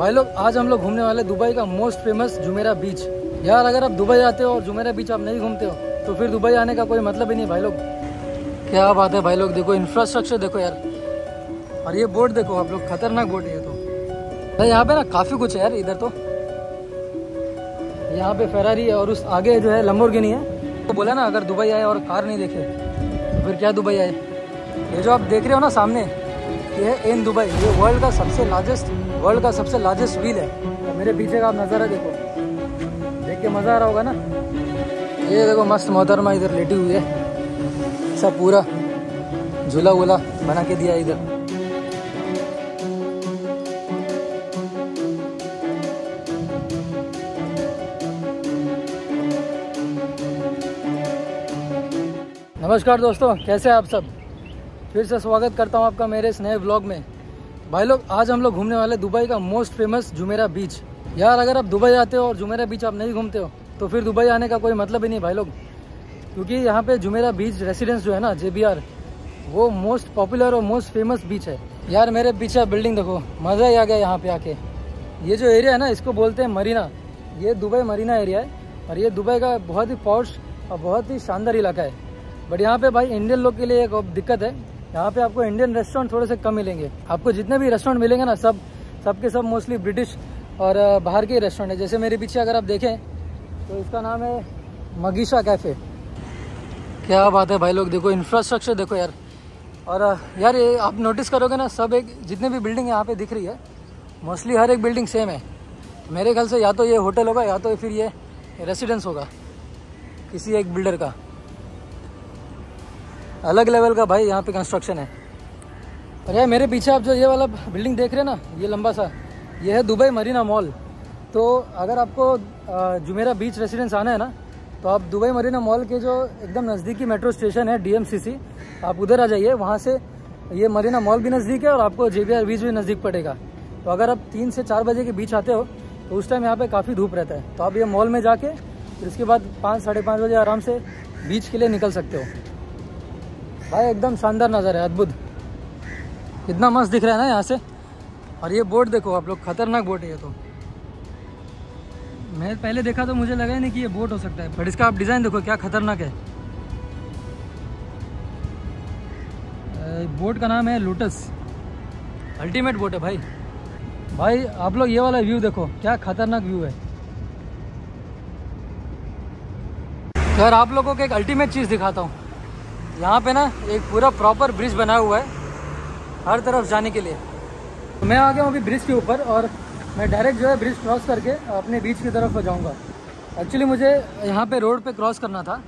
भाई लोग, आज हम लोग घूमने वाले दुबई का मोस्ट फ़ेमस जुमेरा बीच यार, अगर आप दुबई आते हो और जुमेरा बीच आप नहीं घूमते हो तो फिर दुबई आने का कोई मतलब ही नहीं भाई लोग। क्या बात है भाई लोग, देखो इंफ्रास्ट्रक्चर देखो यार। और ये बोट देखो आप लोग, खतरनाक बोट है ये तो। भाई, यहाँ पे ना काफ़ी कुछ है यार, इधर तो। यहाँ पे फेरारी है और उस आगे जो है लम्बोर्गिनी है। तो बोला ना, अगर दुबई आए और कार नहीं देखे तो फिर क्या दुबई आए? ये जो आप देख रहे हो ना सामने ये है एन दुबई ये वर्ल्ड का सबसे लार्जेस्ट वर्ल्ड का सबसे लार्जेस्ट व्हील है। और मेरे पीछे का आप नज़ारा देखो। देख के मज़ा आ रहा होगा ना? ये देखो मस्त मोहतरमा इधर लेटी हुई है। सब पूरा झूला वूला बना के दिया इधर। नमस्कार दोस्तों, कैसे हैं आप सब? फिर से स्वागत करता हूँ आपका मेरे इस नए ब्लॉग में। भाई लोग, आज हम लोग घूमने वाले दुबई का मोस्ट फ़ेमस जुमेरा बीच यार, अगर आप दुबई आते हो और जुमेरा बीच आप नहीं घूमते हो तो फिर दुबई आने का कोई मतलब ही नहीं भाई लोग। क्योंकि यहाँ पे जुमेरा बीच रेसिडेंस जो है ना, जेबीआर, वो मोस्ट पॉपुलर और मोस्ट फ़ेमस बीच है। यार, मेरे पीछे बिल्डिंग देखो, मज़ा ही आ गया यहाँ पे आके। ये जो एरिया है ना, इसको बोलते हैं मरीना। ये दुबई मरीना एरिया है, और ये दुबई का बहुत ही पॉश और बहुत ही शानदार इलाका है। बट यहाँ पे भाई इंडियन लोग के लिए एक दिक्कत है यहाँ पे आपको इंडियन रेस्टोरेंट थोड़े से कम मिलेंगे। आपको जितने भी रेस्टोरेंट मिलेंगे ना, सब, सबके सब मोस्टली ब्रिटिश और बाहर के रेस्टोरेंट है। जैसे मेरे पीछे अगर आप देखें तो इसका नाम है मगीशा कैफ़े क्या बात है भाई लोग, देखो इंफ्रास्ट्रक्चर देखो यार। और यार ये आप नोटिस करोगे ना, सब एक, जितने भी बिल्डिंग यहाँ पे दिख रही है मोस्टली हर एक बिल्डिंग सेम है। मेरे ख्याल से या तो ये होटल होगा, या तो फिर ये रेसिडेंस होगा, किसी एक बिल्डर का। अलग लेवल का भाई, यहाँ पे कंस्ट्रक्शन है। अरे मेरे पीछे आप जो ये वाला बिल्डिंग देख रहे हैं ना, ये लंबा सा, ये है दुबई मरीना मॉल। तो अगर आपको जुमेरा बीच रेसिडेंस आना है ना तो आप दुबई मरीना मॉल के जो एकदम नज़दीकी मेट्रो स्टेशन है डीएमसीसी आप उधर आ जाइए, वहाँ से ये मरीना मॉल भी नज़दीक है और आपको जे बीच भी नज़दीक पड़ेगा। तो अगर आप तीन से चार बजे के बीच आते हो तो उस टाइम यहाँ पे काफ़ी धूप रहता है। तो आप ये मॉल में जाके, फिर उसके बाद पाँच, साढ़े पाँच बजे आराम से बीच के लिए निकल सकते हो। भाई, एकदम शानदार नज़र है, अद्भुत। इतना मस्त दिख रहा है ना यहाँ से। और ये बोट देखो, आप लोग, खतरनाक बोट है ये तो। मैं पहले देखा तो मुझे लगा ही नहीं कि ये बोट हो सकता है बट इसका आप डिज़ाइन देखो, क्या खतरनाक है। बोट का नाम है लोटस। अल्टीमेट बोट है भाई। भाई, आप लोग ये वाला व्यू देखो, क्या खतरनाक व्यू है। सर आप लोगों को एक अल्टीमेट चीज़ दिखाता हूँ। यहाँ पे ना एक पूरा प्रॉपर ब्रिज बना हुआ है, हर तरफ़ जाने के लिए। तो मैं आ गया हूँ अभी ब्रिज के ऊपर और मैं डायरेक्ट जो है ब्रिज क्रॉस करके अपने बीच की तरफ़ जाऊँगा। एक्चुअली मुझे यहाँ पे रोड पे क्रॉस करना था।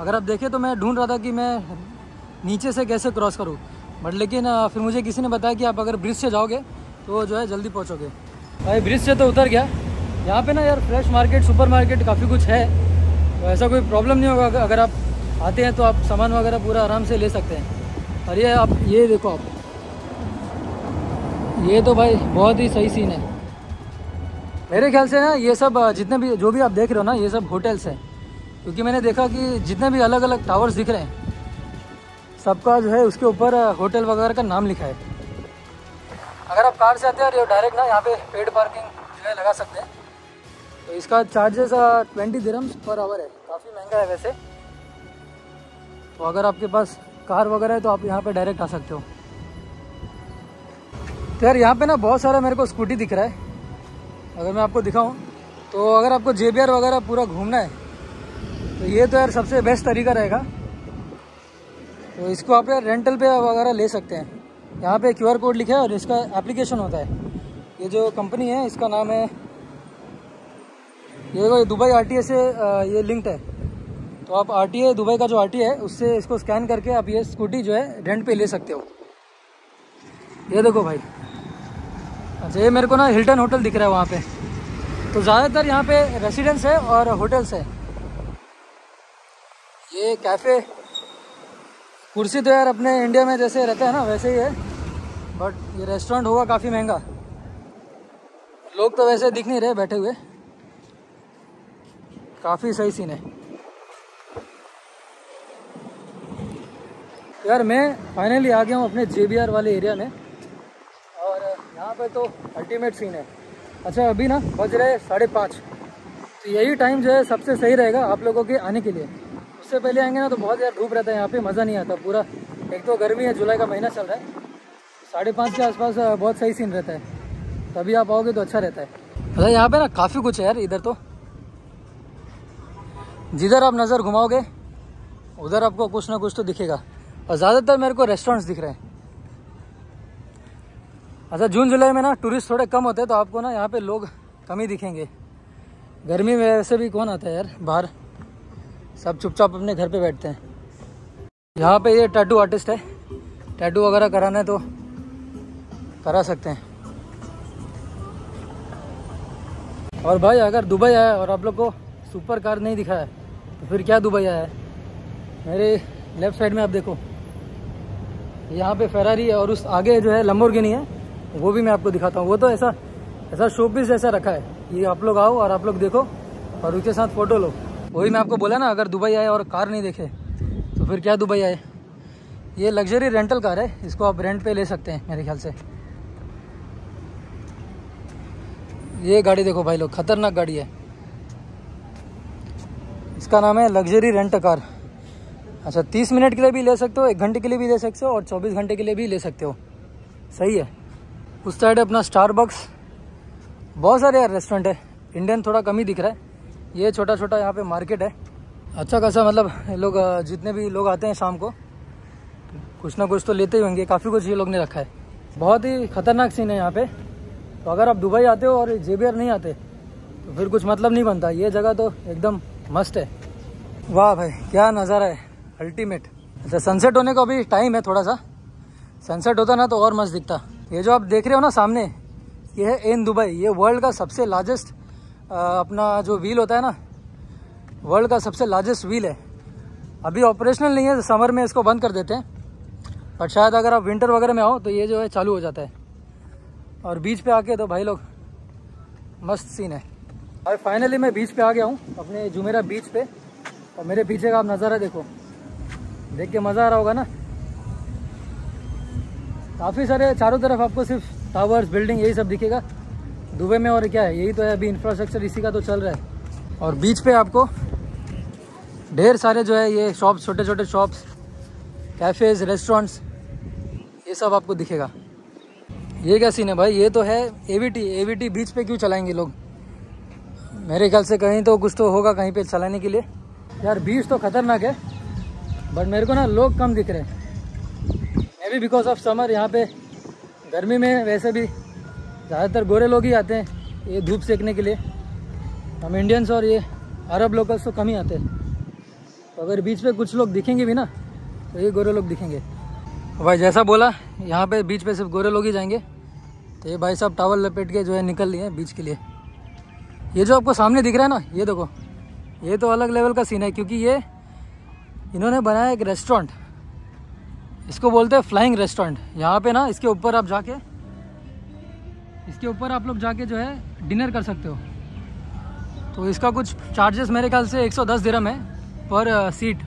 अगर आप देखें तो मैं ढूंढ रहा था कि मैं नीचे से कैसे क्रॉस करूँ। बट लेकिन फिर मुझे किसी ने बताया कि आप अगर ब्रिज से जाओगे तो जो है जल्दी पहुँचोगे। भाई ब्रिज से तो उतर गया। यहाँ पे ना यार फ्रेश मार्केट सुपर मार्केट काफ़ी कुछ है। तो ऐसा कोई प्रॉब्लम नहीं होगा अगर आप आते हैं तो आप सामान वगैरह पूरा आराम से ले सकते हैं। और ये आप, ये देखो आप। ये तो भाई बहुत ही सही सीन है। मेरे ख्याल से ना, ये सब, जितने भी, जो भी आप देख रहे हो ना, ये सब होटल्स हैं। क्योंकि मैंने देखा कि जितने भी अलग अलग टावर्स दिख रहे हैं, सबका जो है उसके ऊपर होटल वगैरह का नाम लिखा है। अगर आप कार से आते हैं और डायरेक्ट ना यहाँ पे पेड पार्किंग जो है लगा सकते हैं। तो इसका charges twenty dirhams per hour है। काफ़ी महँगा है वैसे। तो अगर आपके पास कार वगैरह है तो आप यहाँ पे डायरेक्ट आ सकते हो। तो यार यहाँ पे ना बहुत सारा मेरे को स्कूटी दिख रहा है। अगर मैं आपको दिखाऊँ तो अगर आपको जेबीआर वगैरह पूरा घूमना है तो ये तो यार सबसे बेस्ट तरीका रहेगा। तो इसको आप यार रेंटल पे वगैरह ले सकते हैं। यहाँ पे क्यूआर कोड लिखा है और इसका एप्लीकेशन होता है। ये जो कंपनी है, इसका नाम है, ये दुबई आर से ये लिंक्ड है। तो आप आर टी दुबई का जो आर है, उससे इसको स्कैन करके आप ये स्कूटी जो है रेंट पे ले सकते हो। ये देखो भाई। अच्छा ये मेरे को ना हिल्टन होटल दिख रहा है वहाँ पे। तो ज़्यादातर यहाँ पे रेसिडेंस है और होटल्स है। ये कैफ़े कुर्सी तो यार अपने इंडिया में जैसे रहता है ना, वैसे ही है। बट ये रेस्टोरेंट होगा काफ़ी महँगा। लोग तो वैसे दिख नहीं रहे बैठे हुए। काफ़ी सही सीन है। यार, मैं फाइनली आ गया हूँ अपने जेबीआर वाले एरिया में। और, यहाँ पे तो अल्टीमेट सीन है। अच्छा अभी ना बज रहे साढ़े पाँच। तो यही टाइम जो है, सबसे सही रहेगा आप लोगों के आने के लिए। उससे पहले आएँगे ना तो बहुत ज़्यादा धूप रहता है, यहाँ पे मज़ा नहीं आता पूरा। एक तो गर्मी है, जुलाई का महीना चल रहा है। साढ़े पाँच के आसपास बहुत सही सीन रहता है। तभी आप आओगे तो अच्छा रहता है। अच्छा यहाँ पे ना काफ़ी कुछ है यार, इधर तो। जिधर आप नज़र घुमाओगे, उधर आपको कुछ ना कुछ तो दिखेगा। और ज़्यादातर मेरे को रेस्टोरेंट्स दिख रहे हैं। अच्छा जून, जुलाई में ना टूरिस्ट थोड़े कम होते हैं तो आपको ना यहाँ पे लोग कम ही दिखेंगे। गर्मी में वैसे भी कौन आता है यार, बाहर? सब चुपचाप अपने घर पे बैठते हैं। यहाँ पे ये टैटू आर्टिस्ट है। टैटू वगैरह कराना है तो करा सकते हैं। और भाई, अगर दुबई आया और आप लोग को सुपर कार नहीं दिखा है तो फिर क्या दुबई आया है? मेरे लेफ़्ट साइड में आप देखो। यहाँ पे फेरारी है और उस आगे जो है लम्बोर्गिनी है, वो भी मैं आपको दिखाता हूँ। वो तो ऐसा ऐसा शोपीस जैसा रखा है। ये आप लोग आओ और आप लोग देखो और उसके साथ फ़ोटो लो। वही मैं आपको बोला ना, अगर दुबई आए और कार नहीं देखे तो फिर क्या दुबई आए? ये लग्जरी रेंटल कार है, इसको आप रेंट पे ले सकते हैं, मेरे ख्याल से। ये गाड़ी देखो भाई लोग, खतरनाक गाड़ी है। इसका नाम है लग्जरी रेंट कार अच्छा तीस मिनट के लिए भी ले सकते हो, एक घंटे के लिए भी ले सकते हो और चौबीस घंटे के लिए भी ले सकते हो। सही है। उस साइड अपना स्टारबक्स बहुत सारे यार रेस्टोरेंट है। इंडियन थोड़ा कम ही दिख रहा है। ये छोटा छोटा यहाँ पे मार्केट है। अच्छा खासा मतलब लोग, जितने भी लोग आते हैं शाम को, कुछ ना कुछ तो लेते ही होंगे। काफ़ी कुछ ये लोग ने रखा है। बहुत ही खतरनाक सीन है यहाँ पे। तो अगर आप दुबई आते हो और जेबीआर नहीं आते तो फिर कुछ मतलब नहीं बनता। ये जगह तो एकदम मस्त है। वाह भाई, क्या नज़ारा है। अल्टीमेट अच्छा सनसेट होने का अभी टाइम है थोड़ा सा सनसेट होता ना तो और मस्त दिखता। ये जो आप देख रहे हो ना सामने, ये है एन दुबई ये वर्ल्ड का सबसे लार्जेस्ट अपना जो व्हील होता है ना वर्ल्ड का सबसे लार्जेस्ट व्हील है। अभी ऑपरेशनल नहीं है समर में इसको बंद कर देते हैं। पर शायद अगर आप विंटर वगैरह में आओ तो ये जो है चालू हो जाता है। और बीच पे आके तो भाई लोग, मस्त सीन है। और फाइनली मैं बीच पे आ गया हूँ, अपने जुमेरा बीच पे। और मेरे पीछे का आप नज़ारा देखो। देख के मज़ा आ रहा होगा ना? काफ़ी सारे चारों तरफ़ आपको सिर्फ़ टावर्स बिल्डिंग यही सब दिखेगा। दुबई में और क्या है? यही तो है अभी इंफ्रास्ट्रक्चर इसी का तो चल रहा है। और बीच पे आपको ढेर सारे जो है ये शॉप्स छोटे छोटे शॉप्स कैफ़ेज़ रेस्टोरेंट्स ये सब आपको दिखेगा। ये क्या सीन है भाई? ये तो है एवीटी एवीटी बीच पे क्यों चलाएँगे लोग? मेरे ख्याल से कहीं तो कुछ तो होगा कहीं पे चलाने के लिए। यार, बीच तो खतरनाक है। बट मेरे को ना लोग कम दिख रहे हैं। Maybe because of summer यहाँ पे गर्मी में वैसे भी ज़्यादातर गोरे लोग ही आते हैं ये धूप सेकने के लिए। हम इंडियंस और ये अरब लोकल्स तो कम ही आते हैं। तो अगर बीच पे कुछ लोग दिखेंगे भी ना तो ये गोरे लोग दिखेंगे। भाई जैसा बोला, यहाँ पे बीच पे सिर्फ़ गोरे लोग ही जाएँगे। तो ये भाई साहब टावल लपेट के जो है निकल लिए बीच के लिए। ये जो आपको सामने दिख रहा है ना, ये देखो, ये तो अलग लेवल का सीन है, क्योंकि ये इन्होंने बनाया एक रेस्टोरेंट इसको बोलते हैं फ्लाइंग रेस्टोरेंट यहाँ पे ना, इसके ऊपर आप जाके, इसके ऊपर आप लोग जाके जो है डिनर कर सकते हो। तो इसका कुछ चार्जेस मेरे ख्याल से 110 दिरम है पर सीट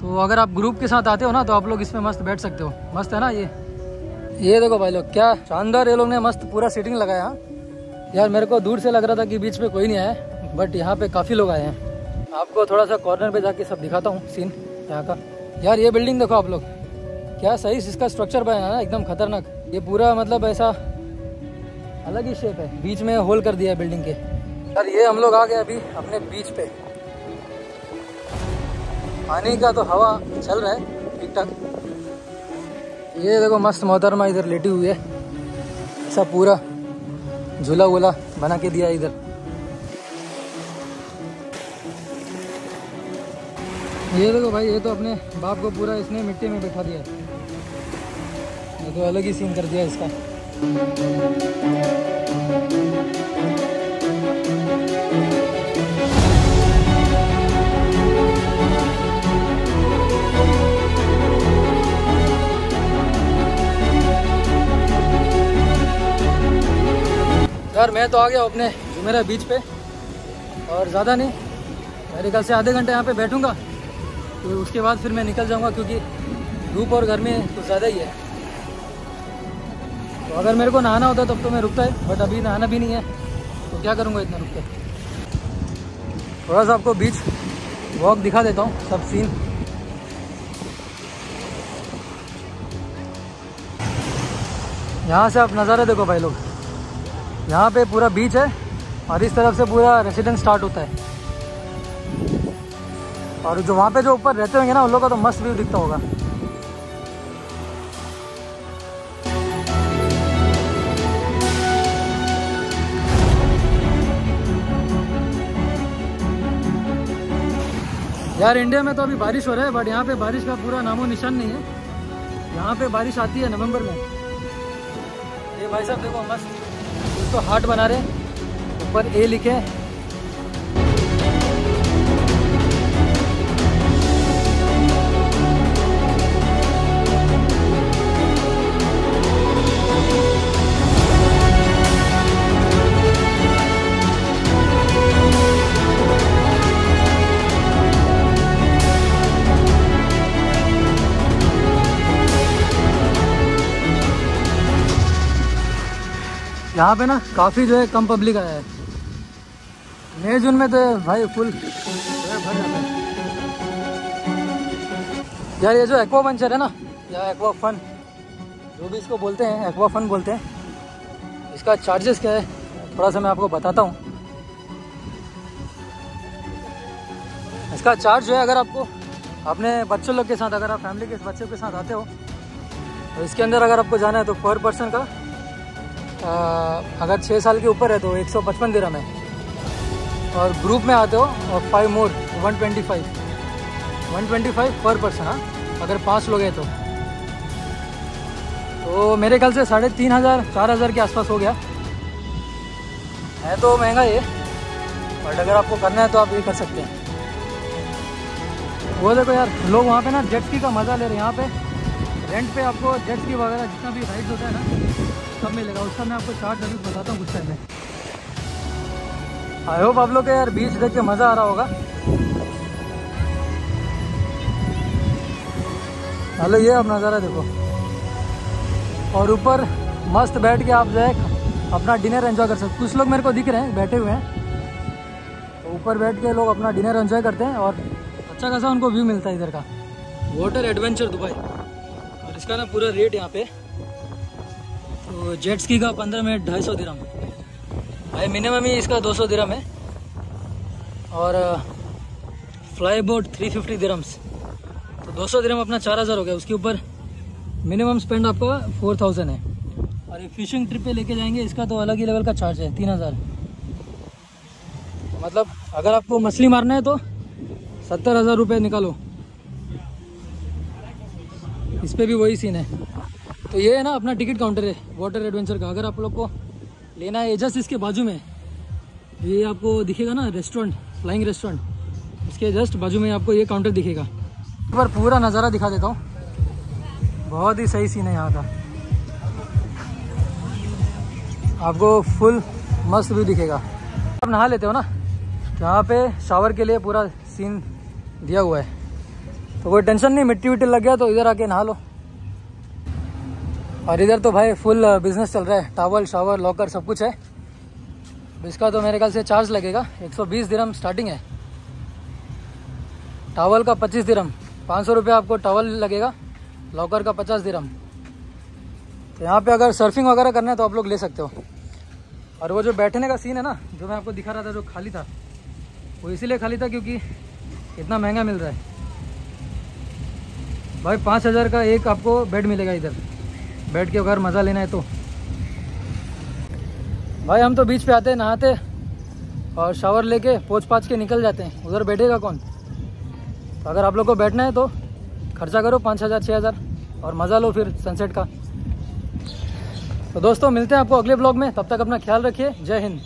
तो अगर आप ग्रुप के साथ आते हो ना तो आप लोग इसमें मस्त बैठ सकते हो। मस्त है ना ये? ये देखो भाई लोग, क्या शानदार ये लोग ने मस्त पूरा सीटिंग लगाया। यार मेरे को दूर से लग रहा था कि बीच पे कोई नहीं आया बट यहाँ पे काफ़ी लोग आए हैं। आपको थोड़ा सा कॉर्नर पे जाके सब दिखाता हूँ सीन यहाँ का। यार, ये बिल्डिंग देखो आप लोग। क्या सही इसका स्ट्रक्चर बना ना, एकदम खतरनाक। ये पूरा मतलब ऐसा अलग ही शेप है। बीच में होल कर दिया है बिल्डिंग के। यार, ये हम लोग आ गए अभी अपने बीच पे। पानी का तो हवा चल रहा है ठीक ठाक ये देखो, मस्त मोहतरमा इधर लेटी हुई है। ऐसा पूरा झूला वूला बना के दिया इधर। ये देखो भाई, ये तो अपने बाप को पूरा इसने मिट्टी में बैठा दिया। ये तो अलग ही सीन कर दिया इसका। यार, मैं तो आ गया अपने जुमेरा बीच पे। और ज़्यादा नहीं, मेरे ख्याल से आधे घंटे यहाँ पे बैठूँगा। तो उसके बाद फिर मैं निकल जाऊँगा क्योंकि धूप और गर्मी कुछ ज़्यादा ही है। तो तो अगर मेरे को नहाना होता तब तो मैं रुकता है बट अभी नहाना भी नहीं है। तो क्या करूँगा इतना रुक के? थोड़ा सा आपको बीच वॉक दिखा देता हूँ, सब सीन यहाँ से आप नज़ारा देखो भाई लोग। यहाँ पे पूरा बीच है और इस तरफ़ से पूरा रेसिडेंस स्टार्ट होता है। और जो वहाँ पे जो ऊपर रहते होंगे ना, उन लोगों का तो मस्त व्यू दिखता होगा। यार इंडिया में तो अभी बारिश हो रहा है बट यहाँ पे बारिश का पूरा नामो निशान नहीं है। यहाँ पे बारिश आती है नवंबर में। ये भाई साहब देखो, मस्त इसको हार्ट बना रहे ऊपर ए लिखे यहाँ पे ना काफ़ी जो है कम पब्लिक आया है। मई जून में तो भाई फुल यार ये जो एक्वा पंचर है ना, या एक्वा फन जो भी इसको बोलते हैं एक्वा फन बोलते हैं, इसका चार्जेस क्या है, थोड़ा सा मैं आपको बताता हूँ। इसका चार्ज जो है, अगर आपको अपने बच्चों लोग के साथ, अगर आप फैमिली के बच्चों के साथ आते हो तो इसके अंदर अगर आपको जाना है तो पर पर्सन का अगर छः साल के ऊपर है तो एक सौ पचपन दिरम है। और ग्रुप में आते हो, और five more one twenty five one twenty five per person हाँ? अगर पाँच लोग हैं तो। तो मेरे ख्याल से साढ़े तीन हज़ार, चार हज़ार के आसपास हो गया। है तो महँगा ये बट अगर आपको करना है तो आप ये कर सकते हैं। वो देखो यार, लोग वहाँ पे ना जेट का मज़ा ले रहे हैं। यहाँ पे रेंट पे आपको जेट वगैरह जितना भी राइड्स होता है ना सब मिलेगा? उसका मैं आपको चार्ट अभी बताता हूँ कुछ टाइम में। आई होप आप लोग यार बीच देख के मज़ा आ रहा होगा। हेलो, ये आप नज़ारा देखो। और ऊपर मस्त बैठ के आप जो है अपना डिनर एंजॉय कर सकते कुछ लोग मेरे को दिख रहे हैं, बैठे हुए हैं। तो ऊपर बैठ के लोग अपना डिनर एंजॉय करते हैं और अच्छा खासा उनको व्यू मिलता है इधर का। वाटर एडवेंचर दुबई और इसका ना पूरा रेट यहाँ पे जेट स्की का पंद्रह मिनट ढाई सौ दिरम भाई मिनिमम ही इसका दो सौ दिरम है। और fly boat three fifty dirhams तो दो सौ दिरम अपना चार हज़ार हो गया। उसके ऊपर मिनिमम स्पेंड आपका फोर थाउज़ेंड है। और ये फिशिंग ट्रिप पे लेके जाएँगे, इसका तो अलग ही लेवल का चार्ज है, तीन हज़ार। मतलब अगर आपको मछली मारना है तो सत्तर हज़ार रुपये निकालो। इस पर भी वही सीन है। तो ये है ना अपना टिकट काउंटर है वाटर एडवेंचर का। अगर आप लोग को लेना है जस्ट इसके बाजू में, ये आपको दिखेगा ना रेस्टोरेंट फ्लाइंग रेस्टोरेंट इसके जस्ट बाजू में आपको ये काउंटर दिखेगा। एक बार पूरा नज़ारा दिखा देता हूँ। बहुत ही सही सीन है यहाँ का। आपको फुल मस्त व्यू दिखेगा। आप नहा लेते हो ना? यहाँ पे शावर के लिए पूरा सीन दिया हुआ है। तो कोई टेंशन नहीं मिट्टी विट्टी लग गया तो इधर आके नहा लो। और इधर तो भाई फुल बिज़नेस चल रहा है। टावल शावर लॉकर सब कुछ है। इसका तो मेरे ख्याल से चार्ज लगेगा। 120 दिरम स्टार्टिंग है। टावल का 25 दिरम पाँच सौ आपको टावल लगेगा। लॉकर का 50 दिरम तो यहाँ पे अगर सर्फिंग वगैरह करना है तो आप लोग ले सकते हो। और वो जो बैठने का सीन है ना, जो मैं आपको दिखा रहा था, जो खाली था, वो इसीलिए खाली था क्योंकि इतना महँगा मिल रहा है। भाई पाँच हज़ार का एक आपको बेड मिलेगा इधर। बैठ के अगर मज़ा लेना है तो। भाई, हम तो बीच पे आते हैं, नहाते और शावर लेके पोच पाछ के निकल जाते हैं। उधर बैठेगा कौन? तो अगर आप लोग को बैठना है तो खर्चा करो पाँच हज़ार छः हज़ार और मज़ा लो फिर सनसेट का। तो दोस्तों, मिलते हैं आपको अगले ब्लॉग में। तब तक अपना ख्याल रखिए। जय हिंद।